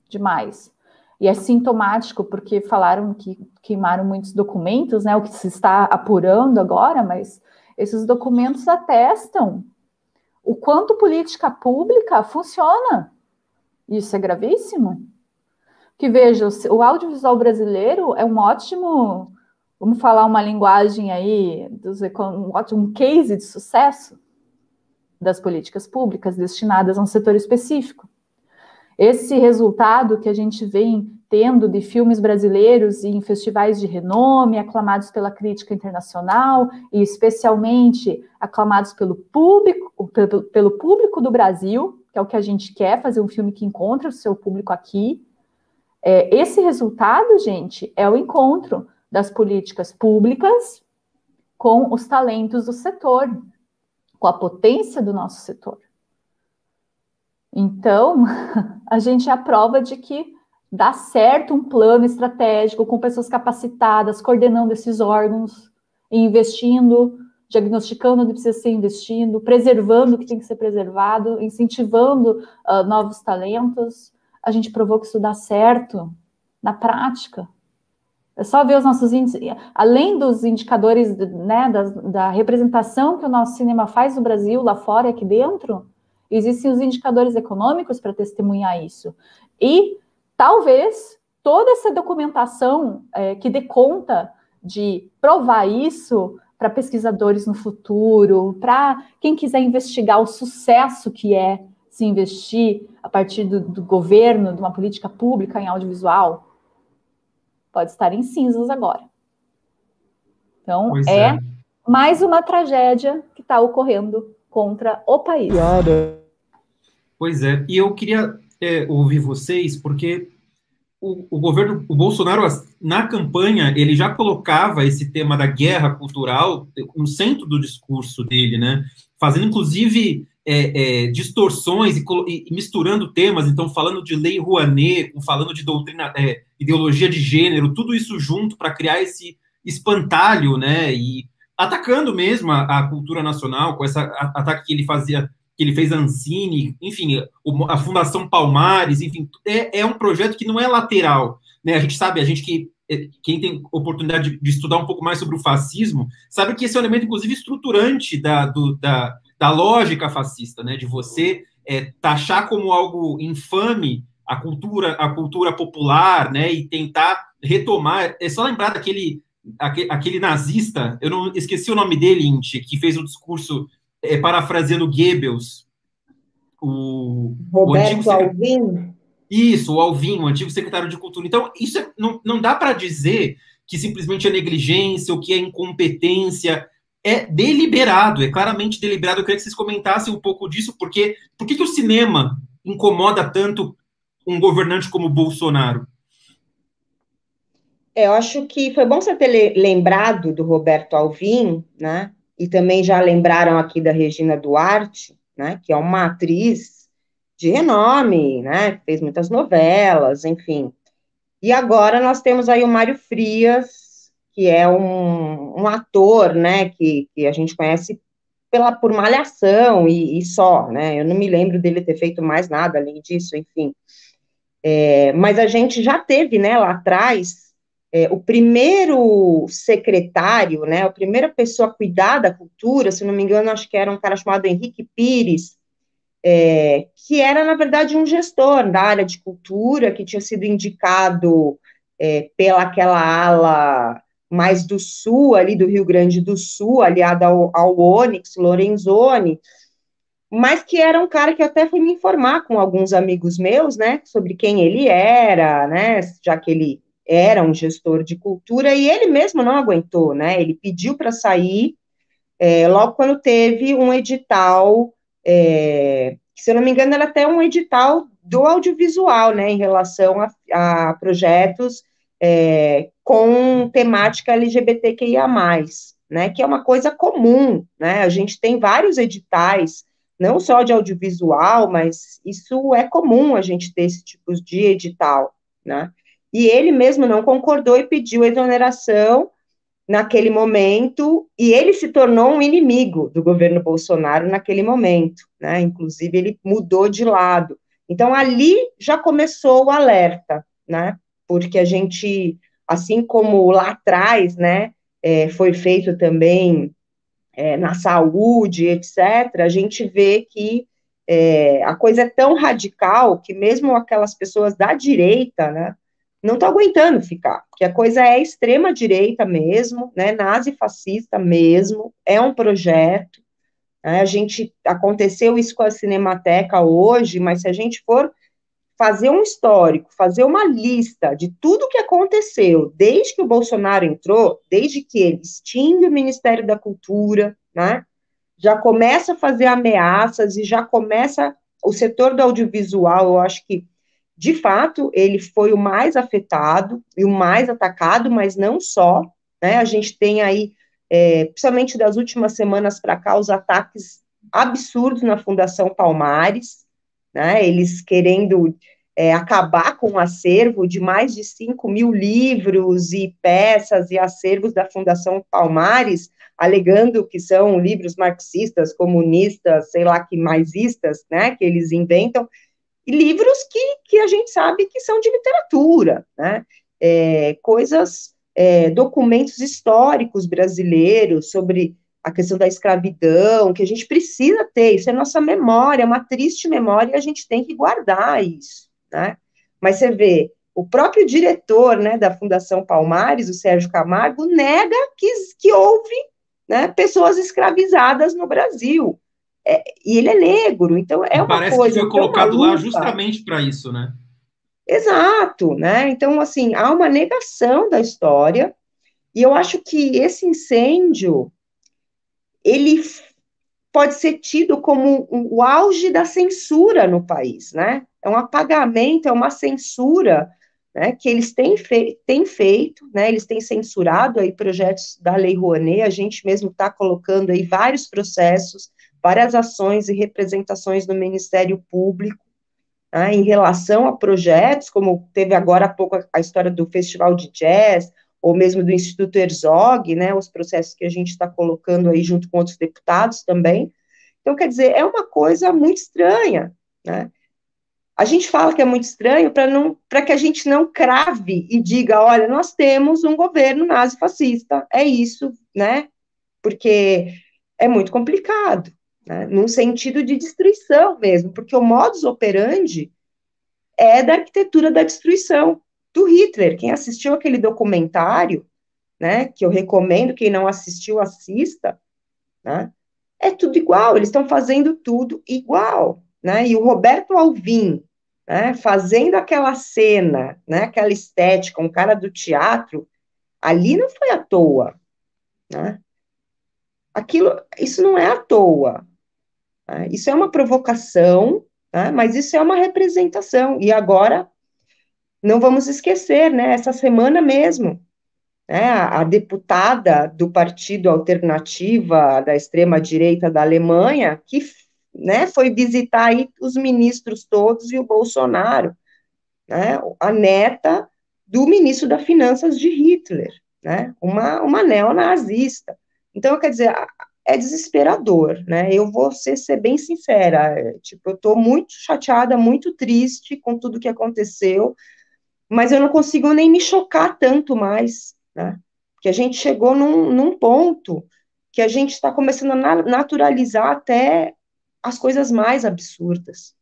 demais. E é sintomático porque falaram que queimaram muitos documentos, né? O que se está apurando agora, mas esses documentos atestam o quanto política pública funciona. Isso é gravíssimo. que veja, o audiovisual brasileiro é um ótimo, vamos falar uma linguagem aí, um ótimo case de sucesso das políticas públicas destinadas a um setor específico. Esse resultado que a gente vem tendo de filmes brasileiros em festivais de renome, aclamados pela crítica internacional e especialmente aclamados pelo público, pelo, pelo público do Brasil, que é o que a gente quer, fazer um filme que encontra o seu público aqui. É, esse resultado, gente, é o encontro das políticas públicas com os talentos do setor, com a potência do nosso setor. Então, a gente é a prova de que dá certo um plano estratégico com pessoas capacitadas, coordenando esses órgãos, investindo, diagnosticando onde precisa ser investindo, preservando o que tem que ser preservado, incentivando uh, novos talentos. A gente provou que isso dá certo na prática. É só ver os nossos índices, além dos indicadores né, da, da representação que o nosso cinema faz no Brasil, lá fora e aqui dentro, existem os indicadores econômicos para testemunhar isso. E talvez toda essa documentação é, que dê conta de provar isso para pesquisadores no futuro, para quem quiser investigar o sucesso que é se investir a partir do, do governo, de uma política pública em audiovisual, pode estar em cinzas agora. Então, é, é, mais uma tragédia que está ocorrendo contra o país. Pois é, e eu queria é, ouvir vocês, porque o, o, governo, o Bolsonaro, na campanha, ele já colocava esse tema da guerra cultural no centro do discurso dele, né? Fazendo, inclusive, é, é, distorções e, e, misturando temas, então, falando de lei Rouanet, falando de doutrina, é, ideologia de gênero, tudo isso junto para criar esse espantalho, né? E atacando mesmo a, a cultura nacional, com esse ataque que ele fazia que ele fez a Ancine, enfim, a Fundação Palmares, enfim, é, é um projeto que não é lateral, né? A gente sabe, a gente que é, quem tem oportunidade de, de, estudar um pouco mais sobre o fascismo, sabe que esse é um elemento, inclusive, estruturante da, do, da, da lógica fascista, né? De você é, taxar como algo infame a cultura, a cultura popular, né? E tentar retomar. É só lembrar daquele aquele, aquele nazista, eu não esqueci o nome dele, Inti, que fez um discurso é, parafraseando Goebbels, o, Roberto o Alvim. Isso, o Alvim, o antigo secretário de Cultura. Então, isso é, não, não dá para dizer que simplesmente é negligência ou que é incompetência. É deliberado, é claramente deliberado. Eu queria que vocês comentassem um pouco disso, porque por que, que o cinema incomoda tanto um governante como Bolsonaro? É, eu acho que foi bom você ter lembrado do Roberto Alvim, né? e também já lembraram aqui da Regina Duarte, né, que é uma atriz de renome, né, fez muitas novelas, enfim. E agora nós temos aí o Mário Frias, que é um, um ator, né, que, que a gente conhece pela, por malhação e, e, só, né, eu não me lembro dele ter feito mais nada além disso, enfim. É, mas a gente já teve, né, lá atrás, é, o primeiro secretário, né, a primeira pessoa a cuidar da cultura, se não me engano, acho que era um cara chamado Henrique Pires, é, que era, na verdade, um gestor da área de cultura, que tinha sido indicado é, pela aquela ala mais do sul, ali do Rio Grande do Sul, aliada ao, ao Onyx Lorenzoni, mas que era um cara que até fui me informar com alguns amigos meus, né, sobre quem ele era, né, já que ele era um gestor de cultura e ele mesmo não aguentou, né? Ele pediu para sair é, logo quando teve um edital, é, se eu não me engano, era até um edital do audiovisual, né, em relação a, a projetos é, com temática LGBTQIA+, né, que é uma coisa comum, né, a gente tem vários editais, não só de audiovisual, mas isso é comum a gente ter esse tipo de edital, né, e ele mesmo não concordou e pediu exoneração naquele momento, e ele se tornou um inimigo do governo Bolsonaro naquele momento, né? Inclusive, ele mudou de lado. Então, ali já começou o alerta, né? Porque a gente, assim como lá atrás, né, é, foi feito também é, na saúde, etc., a gente vê que é, a coisa é tão radical que mesmo aquelas pessoas da direita, né, não estão aguentando ficar, porque a coisa é extrema direita mesmo, né, nazi-fascista mesmo, é um projeto, né, a gente, aconteceu isso com a Cinemateca hoje, mas se a gente for fazer um histórico, fazer uma lista de tudo que aconteceu desde que o Bolsonaro entrou, desde que ele extingue o Ministério da Cultura, né, já começa a fazer ameaças e já começa o setor do audiovisual, eu acho que de fato, ele foi o mais afetado e o mais atacado, mas não só, né? A gente tem aí, é, principalmente das últimas semanas para cá, os ataques absurdos na Fundação Palmares, né? Eles querendo é, acabar com o acervo de mais de 5 mil livros e peças e acervos da Fundação Palmares, alegando que são livros marxistas, comunistas, sei lá que maisistas, né, que eles inventam, livros que, que a gente sabe que são de literatura, né? É, coisas, é, documentos históricos brasileiros sobre a questão da escravidão, que a gente precisa ter, isso é nossa memória, é uma triste memória, e a gente tem que guardar isso, né? Mas você vê, o próprio diretor, né, da Fundação Palmares, o Sérgio Camargo, nega que, que houve, né, pessoas escravizadas no Brasil, é, e ele é negro, então é uma Parece coisa. Parece que foi colocado lá justamente para isso, né? Exato, né? Então, assim, há uma negação da história, e eu acho que esse incêndio, ele pode ser tido como o auge da censura no país, né? É um apagamento, é uma censura, né, que eles têm, têm feito, né, eles têm censurado aí projetos da Lei Rouanet, a gente mesmo está colocando aí vários processos várias ações e representações do Ministério Público né, em relação a projetos, como teve agora há pouco a, história do Festival de Jazz, ou mesmo do Instituto Herzog, né, os processos que a gente está colocando aí junto com outros deputados também. Então, quer dizer, é uma coisa muito estranha, né? A gente fala que é muito estranho para não para que a gente não crave e diga, olha, nós temos um governo nazi-fascista, é isso, né? Porque é muito complicado né, num sentido de destruição mesmo, porque o modus operandi é da arquitetura da destruição do Hitler. Quem assistiu aquele documentário, né, que eu recomendo, quem não assistiu, assista, né, é tudo igual, eles estão fazendo tudo igual, né, e o Roberto Alvim, né, fazendo aquela cena, né, aquela estética, um cara do teatro, ali não foi à toa, né, aquilo, isso não é à toa, né? Isso é uma provocação, né? mas isso é uma representação. E agora, não vamos esquecer, né, essa semana mesmo, né, a, deputada do Partido Alternativa da extrema-direita da Alemanha, que né, foi visitar aí os ministros todos e o Bolsonaro, né, a neta do ministro das Finanças de Hitler, né, uma, uma neonazista. Então, quer dizer, é desesperador, né? Eu vou ser, ser bem sincera, é, tipo, eu tô muito chateada, muito triste com tudo que aconteceu, mas eu não consigo nem me chocar tanto mais, né? Que a gente chegou num, num ponto que a gente está começando a naturalizar até as coisas mais absurdas.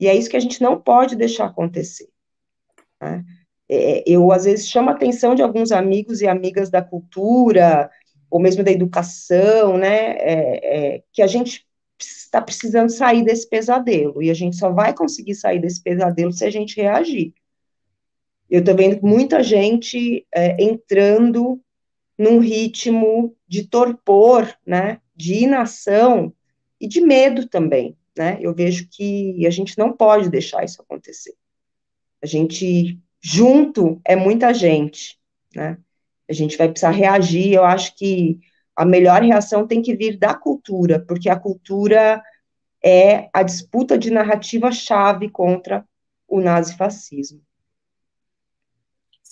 E é isso que a gente não pode deixar acontecer. Né? É, eu, às vezes, chamo a atenção de alguns amigos e amigas da cultura, ou mesmo da educação, né, é, é, que a gente está precisando sair desse pesadelo, e a gente só vai conseguir sair desse pesadelo se a gente reagir. Eu estou vendo muita gente é, entrando num ritmo de torpor, né, de inação e de medo também, né, eu vejo que a gente não pode deixar isso acontecer. A gente, junto, é muita gente, né, a gente vai precisar reagir. Eu acho que a melhor reação tem que vir da cultura, porque a cultura é a disputa de narrativa-chave contra o nazifascismo.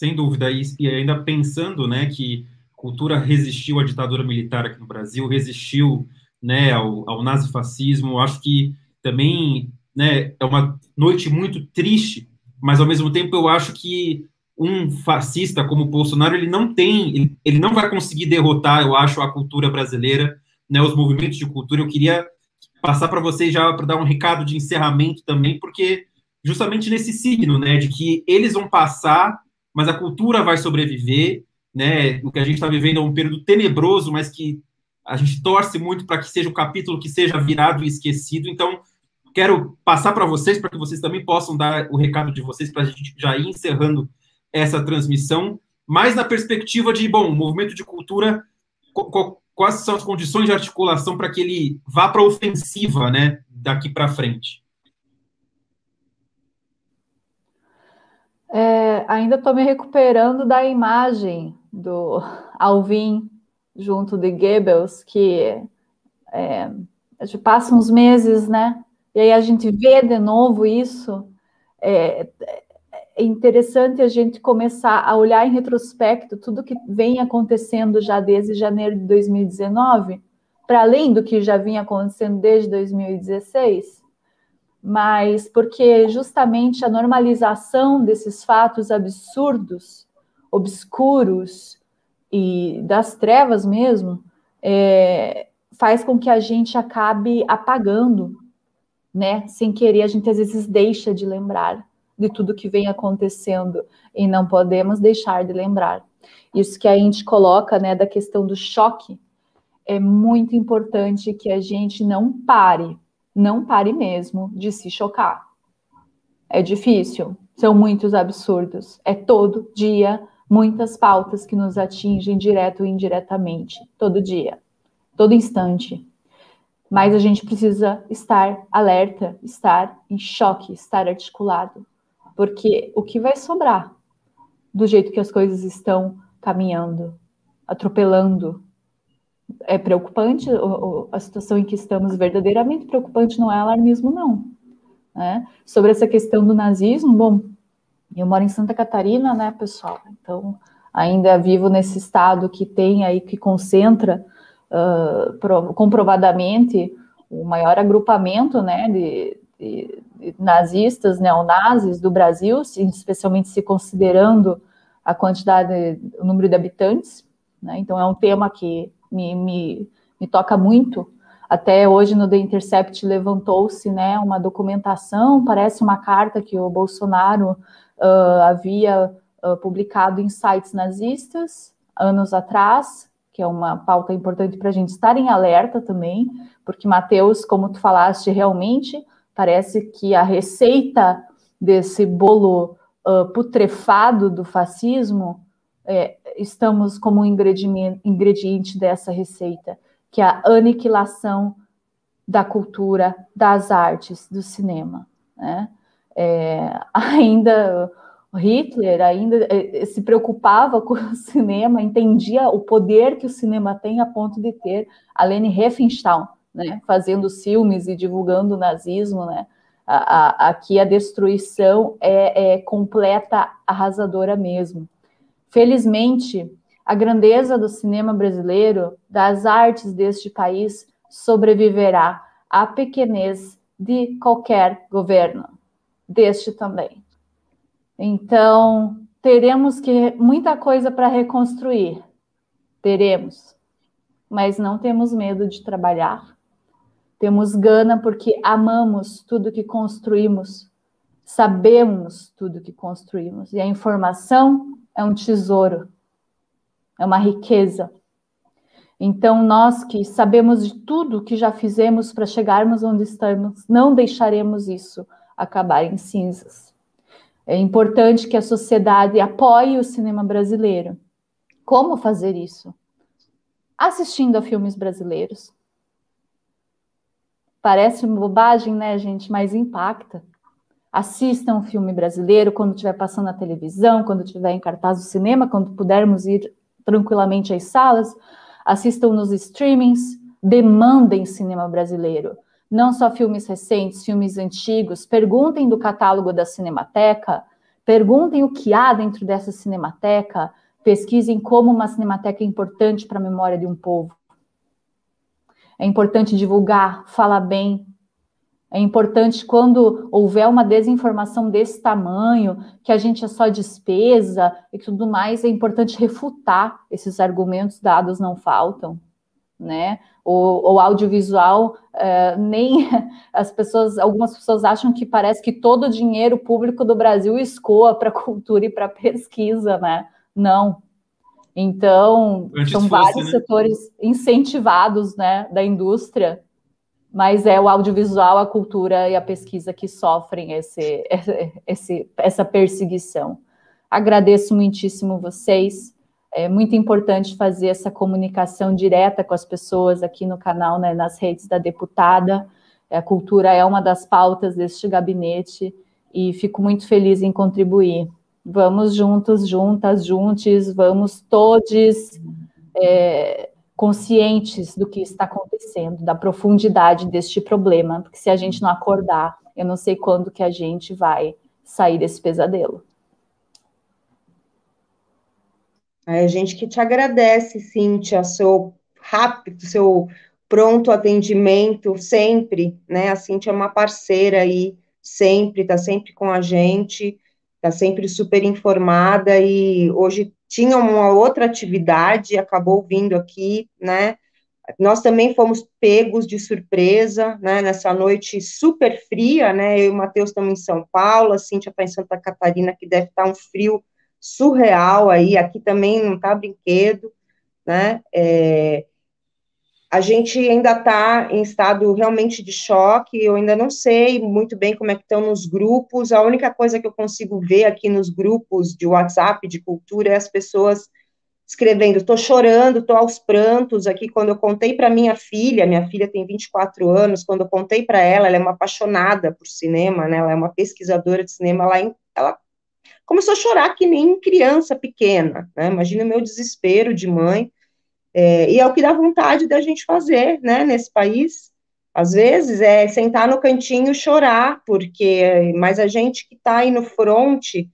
Sem dúvida, e ainda pensando, né, que cultura resistiu à ditadura militar aqui no Brasil, resistiu, né, ao, ao nazifascismo, acho que também, né, é uma noite muito triste, mas ao mesmo tempo eu acho que um fascista como Bolsonaro, ele não tem, ele, ele não vai conseguir derrotar, eu acho, a cultura brasileira, né, os movimentos de cultura. Eu queria passar para vocês já para dar um recado de encerramento também, porque justamente nesse signo, né, de que eles vão passar, mas a cultura vai sobreviver, né? O que a gente está vivendo é um período tenebroso, mas que a gente torce muito para que seja o capítulo que seja virado e esquecido. Então, quero passar para vocês, para que vocês também possam dar o recado de vocês, para a gente já ir encerrando essa transmissão, mas na perspectiva de, bom, movimento de cultura, quais são as condições de articulação para que ele vá para a ofensiva, né, daqui para frente? É, ainda estou me recuperando da imagem do Alvin junto de Goebbels, que é, a gente passa uns meses, né? E aí a gente vê de novo isso. É, é interessante a gente começar a olhar em retrospecto tudo que vem acontecendo já desde janeiro de 2019, para além do que já vinha acontecendo desde 2016 mas porque justamente a normalização desses fatos absurdos, obscuros e das trevas mesmo, é, faz com que a gente acabe apagando, né? Sem querer, a gente às vezes deixa de lembrar de tudo que vem acontecendo e não podemos deixar de lembrar. Isso que a gente coloca, né, da questão do choque, é muito importante que a gente não pare, não pare mesmo de se chocar. É difícil, são muitos absurdos. É todo dia muitas pautas que nos atingem direto ou indiretamente, todo dia, todo instante. Mas a gente precisa estar alerta, estar em choque, estar articulado, porque o que vai sobrar do jeito que as coisas estão caminhando, atropelando é preocupante a situação em que estamos, verdadeiramente preocupante, não é alarmismo, não. Né? Sobre essa questão do nazismo, bom, eu moro em Santa Catarina, né, pessoal? Então, ainda vivo nesse estado que tem aí, que concentra uh, comprovadamente o maior agrupamento, né, de, de, de nazistas, neonazis do Brasil, especialmente se considerando a quantidade, o número de habitantes, né? Então, é um tema que me, me, me toca muito. Até hoje no The Intercept levantou-se né, uma documentação, parece uma carta que o Bolsonaro uh, havia uh, publicado em sites nazistas anos atrás, que é uma pauta importante para a gente estar em alerta também, porque, Mateus, como tu falaste, realmente parece que a receita desse bolo uh, putrefado do fascismo é, estamos como ingrediente, ingrediente dessa receita, que é a aniquilação da cultura, das artes, do cinema. Né? É, ainda Hitler ainda é, se preocupava com o cinema, entendia o poder que o cinema tem a ponto de ter a Leni Riefenstahl, né, fazendo filmes e divulgando o nazismo, né, a, aqui a destruição é, é completa, arrasadora mesmo. Felizmente, a grandeza do cinema brasileiro, das artes deste país, sobreviverá à pequenez de qualquer governo, deste também. Então, teremos que muita coisa para reconstruir. Teremos. Mas não temos medo de trabalhar. Temos gana porque amamos tudo que construímos. Sabemos tudo que construímos. E a informação é um tesouro, é uma riqueza. Então, nós que sabemos de tudo que já fizemos para chegarmos onde estamos, não deixaremos isso acabar em cinzas. É importante que a sociedade apoie o cinema brasileiro. Como fazer isso? Assistindo a filmes brasileiros. Parece bobagem, né, gente? Mas impacta. Assistam um filme brasileiro quando estiver passando na televisão, quando estiver em cartaz do cinema, quando pudermos ir tranquilamente às salas. Assistam nos streamings, demandem cinema brasileiro. Não só filmes recentes, filmes antigos. Perguntem do catálogo da Cinemateca, perguntem o que há dentro dessa Cinemateca, pesquisem como uma Cinemateca é importante para a memória de um povo. É importante divulgar, falar bem, é importante quando houver uma desinformação desse tamanho, que a gente é só despesa e tudo mais, é importante refutar esses argumentos dados não faltam. né? O, o audiovisual uh, nem as pessoas, algumas pessoas acham que parece que todo o dinheiro público do Brasil escoa para cultura e para pesquisa, né? Não. Então, Antes são fosse, vários né? setores incentivados, né, da indústria, mas é o audiovisual, a cultura e a pesquisa que sofrem esse, esse, essa perseguição. Agradeço muitíssimo vocês. É muito importante fazer essa comunicação direta com as pessoas aqui no canal, né, nas redes da deputada. A cultura é uma das pautas deste gabinete e fico muito feliz em contribuir. Vamos juntos, juntas, juntos, vamos todos é, conscientes do que está acontecendo, da profundidade deste problema, porque se a gente não acordar, eu não sei quando que a gente vai sair desse pesadelo. A gente que te agradece, Cíntia, seu rápido, seu pronto atendimento sempre, né? A Cíntia é uma parceira aí, sempre, tá sempre com a gente, tá sempre super informada e hoje tinha uma outra atividade, acabou vindo aqui, né? Nós também fomos pegos de surpresa, né, nessa noite super fria, né, eu e o Matheus estamos em São Paulo, a Cíntia está em Santa Catarina, que deve estar tá um frio surreal aí, aqui também não está brinquedo, né? É, a gente ainda está em estado realmente de choque, eu ainda não sei muito bem como é que estão nos grupos, a única coisa que eu consigo ver aqui nos grupos de WhatsApp de cultura é as pessoas escrevendo, estou chorando, estou aos prantos aqui, quando eu contei para minha filha, minha filha tem 24 anos, quando eu contei para ela, ela é uma apaixonada por cinema, né, ela é uma pesquisadora de cinema, ela, ela começou a chorar que nem criança pequena, né? Imagina o meu desespero de mãe. É, e é o que dá vontade da gente fazer, né, nesse país. Às vezes é sentar no cantinho chorar, porque, mas a gente que está aí no fronte,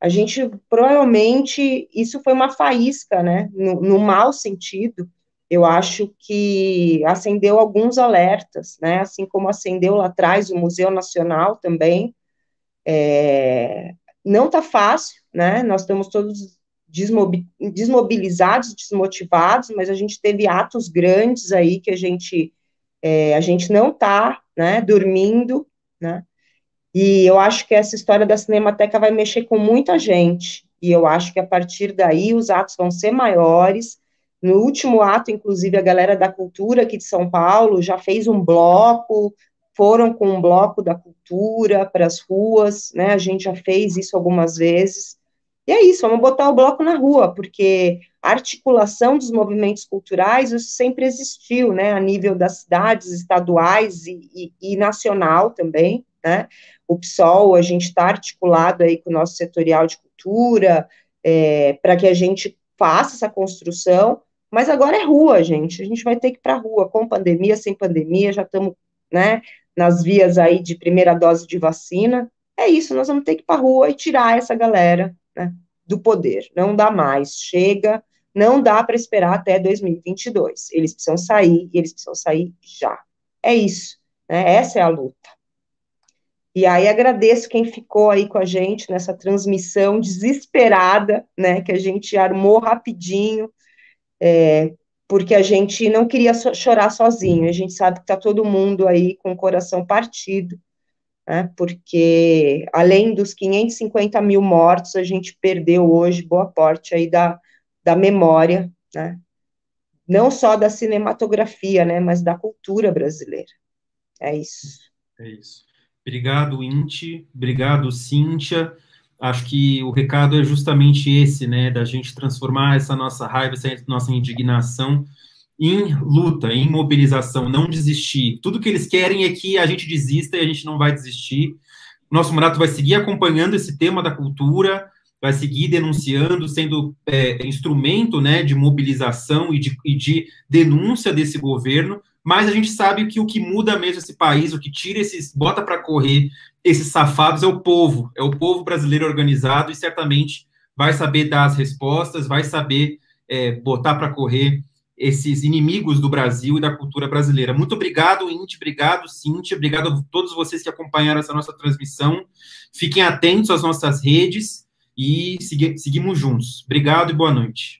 a gente provavelmente isso foi uma faísca, né, no, no mau sentido. Eu acho que acendeu alguns alertas, né, assim como acendeu lá atrás o Museu Nacional também. É, não está fácil, né? Nós estamos todos desmobilizados, desmotivados, mas a gente teve atos grandes aí que a gente é, a gente não está, né? Dormindo, né? E eu acho que essa história da Cinemateca vai mexer com muita gente. E eu acho que a partir daí os atos vão ser maiores. No último ato, inclusive, a galera da cultura aqui de São Paulo já fez um bloco, foram com um bloco da cultura para as ruas, né? A gente já fez isso algumas vezes. E é isso, vamos botar o bloco na rua, porque a articulação dos movimentos culturais isso sempre existiu, né? A nível das cidades estaduais e, e, e nacional também, né? O PSOL, a gente está articulado aí com o nosso setorial de cultura, é, para que a gente faça essa construção, mas agora é rua, gente. A gente vai ter que ir para a rua, com pandemia, sem pandemia, já estamos né, nas vias aí de primeira dose de vacina. É isso, nós vamos ter que ir para a rua e tirar essa galera né, do poder. Não dá mais, chega, não dá para esperar até 2022. Eles precisam sair e eles precisam sair já. É isso, né, essa é a luta. E aí agradeço quem ficou aí com a gente nessa transmissão desesperada, né, que a gente armou rapidinho, é, porque a gente não queria so chorar sozinho, a gente sabe que está todo mundo aí com o coração partido, né, porque além dos 550 mil mortos, a gente perdeu hoje boa parte aí da, da memória, né, não só da cinematografia, né, mas da cultura brasileira. É isso. É isso. Obrigado, Inti. Obrigado, Cíntia acho que o recado é justamente esse, né, da gente transformar essa nossa raiva, essa nossa indignação em luta, em mobilização, não desistir. Tudo que eles querem é que a gente desista e a gente não vai desistir. Nosso mandato vai seguir acompanhando esse tema da cultura, vai seguir denunciando, sendo é, instrumento né, de mobilização e de, e de denúncia desse governo, mas a gente sabe que o que muda mesmo esse país, o que tira esses, bota para correr esses safados é o povo, é o povo brasileiro organizado e certamente vai saber dar as respostas, vai saber é, botar para correr esses inimigos do Brasil e da cultura brasileira. Muito obrigado, Inti, obrigado, Cintia, obrigado a todos vocês que acompanharam essa nossa transmissão. Fiquem atentos às nossas redes e segui seguimos juntos. Obrigado e boa noite.